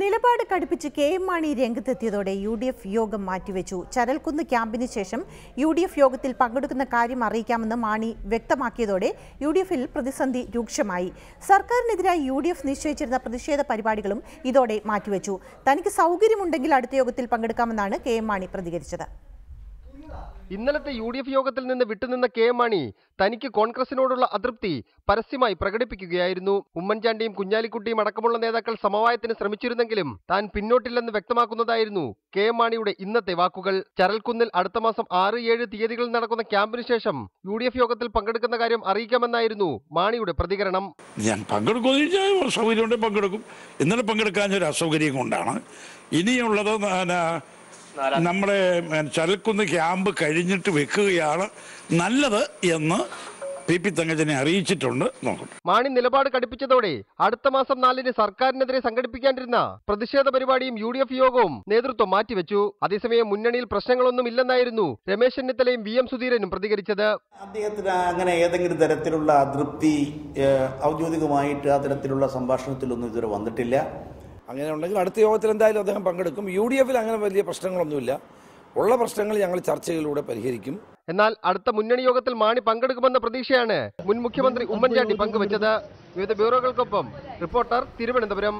നിലപാട് കടുപ്പിച്ച് K M Mani രംഗത്തെത്തിയതോടെ യു ഡി എഫ് യോഗം മാറ്റിവെച്ചു. ചരൽക്കുന്ന് ക്യാമ്പിന് ശേഷം യു ഡി എഫ് യോഗത്തിൽ പങ്കെടുക്കുന്ന കാര്യം അറിയിക്കാമെന്ന് മാണി വ്യക്തമാക്കിയതോടെ യു ഡി എഫിൽ പ്രതിസന്ധി രൂക്ഷമായി. സർക്കാരിനെതിരായി യു ഡി എഫ് നിശ്ചയിച്ചിരുന്ന പ്രതിഷേധ പരിപാടികളും ഇതോടെ മാറ്റിവെച്ചു. തനിക്ക് സൗകര്യമുണ്ടെങ്കിൽ അടുത്ത യോഗത്തിൽ പങ്കെടുക്കാമെന്നാണ് കെ എം മാണി പ്രതികരിച്ചത്. ഇന്നലത്തെ യു ഡി എഫ് യോഗത്തിൽ നിന്ന് വിട്ടുനിന്ന കെ മാണി തനിക്ക് കോൺഗ്രസിനോടുള്ള അതൃപ്തി പരസ്യമായി പ്രകടിപ്പിക്കുകയായിരുന്നു. ഉമ്മൻചാണ്ടിയും കുഞ്ഞാലിക്കുട്ടിയും അടക്കമുള്ള നേതാക്കൾ സമവായത്തിന് ശ്രമിച്ചിരുന്നെങ്കിലും താൻ പിന്നോട്ടില്ലെന്ന് വ്യക്തമാക്കുന്നതായിരുന്നു കെ മാണിയുടെ ഇന്നത്തെ വാക്കുകൾ. ചരൽക്കുന്നിൽ അടുത്ത മാസം ആറ് ഏഴ് തീയതികളിൽ നടക്കുന്ന ക്യാമ്പിന് ശേഷം യു യോഗത്തിൽ പങ്കെടുക്കുന്ന കാര്യം അറിയിക്കാമെന്നായിരുന്നു മാണിയുടെ പ്രതികരണം. ഞാൻ പങ്കെടുക്കും. ഇന്നലെ പങ്കെടുക്കാൻ ഒരു അസൗകര്യം കൊണ്ടാണ്. ഇനിയുള്ളത് നമ്മുടെ ചരൽക്കുന്ന് ക്യാമ്പ് കഴിഞ്ഞിട്ട് വെക്കുകയാണ്. നല്ലത് എന്ന് പി പി തങ്കജനെ അറിയിച്ചിട്ടുണ്ട്. നോക്കട്ടെ മാണി നിലപാട് കടുപ്പിച്ചതോടെ അടുത്ത മാസം നാലിന് സർക്കാരിനെതിരെ സംഘടിപ്പിക്കാണ്ടിരുന്ന പ്രതിഷേധ പരിപാടിയും യു ഡി എഫ് യോഗവും നേതൃത്വം മാറ്റിവെച്ചു. അതേസമയം മുന്നണിയിൽ പ്രശ്നങ്ങളൊന്നും ഇല്ലെന്നായിരുന്നു രമേശ് ചെന്നിത്തലയും വി എം സുധീരനും പ്രതികരിച്ചത്. അദ്ദേഹത്തിന് അങ്ങനെ ഏതെങ്കിലും തരത്തിലുള്ള അതൃപ്തി ഔദ്യോഗികമായിട്ട് ആ തരത്തിലുള്ള സംഭാഷണത്തിലൊന്നും ഇതുവരെ വന്നിട്ടില്ല. അങ്ങനെ ഉണ്ടെങ്കിൽ അടുത്ത യോഗത്തിൽ എന്തായാലും അദ്ദേഹം പങ്കെടുക്കും. യു ഡി എഫിൽ അങ്ങനെ വലിയ പ്രശ്നങ്ങളൊന്നുമില്ല. ഉള്ള പ്രശ്നങ്ങൾ ഞങ്ങൾ ചർച്ചയിലൂടെ പരിഹരിക്കും. എന്നാൽ അടുത്ത മുന്നണി യോഗത്തിൽ മാണി പങ്കെടുക്കുമെന്ന പ്രതീക്ഷയാണ് മുൻ മുഖ്യമന്ത്രി ഉമ്മൻചാണ്ടി പങ്കുവച്ചത്. വിവിധ ബ്യൂറോകൾക്കൊപ്പം റിപ്പോർട്ടർ തിരുവനന്തപുരം.